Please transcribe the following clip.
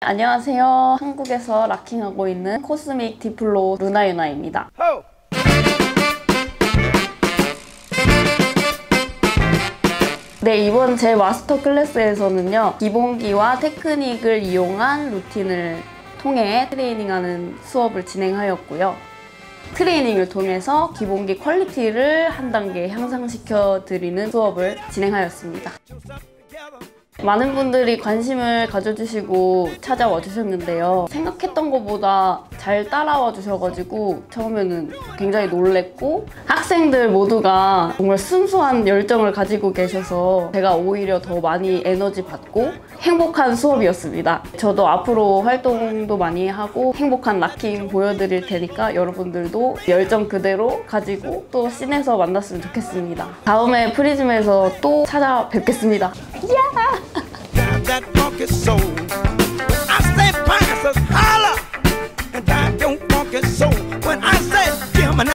안녕하세요. 한국에서 locking하고 있는 코스믹 디플로 루나유나입니다. 네, 이번 제 마스터 클래스에서는요, 기본기와 테크닉을 이용한 루틴을 통해 트레이닝하는 수업을 진행하였고요. 트레이닝을 통해서 기본기 퀄리티를 한 단계 향상시켜 드리는 수업을 진행하였습니다. 많은 분들이 관심을 가져주시고 찾아와 주셨는데요. 생각했던 것보다 잘 따라와 주셔가지고 처음에는 굉장히 놀랬고 학생들 모두가 정말 순수한 열정을 가지고 계셔서 제가 오히려 더 많이 에너지 받고 행복한 수업이었습니다. 저도 앞으로 활동도 많이 하고 행복한 locking 보여드릴 테니까 여러분들도 열정 그대로 가지고 또 scene에서 만났으면 좋겠습니다. 다음에 프리즘에서 또 찾아뵙겠습니다. Time that funky soul. I say Pines, holla. And time your funky soul. When I say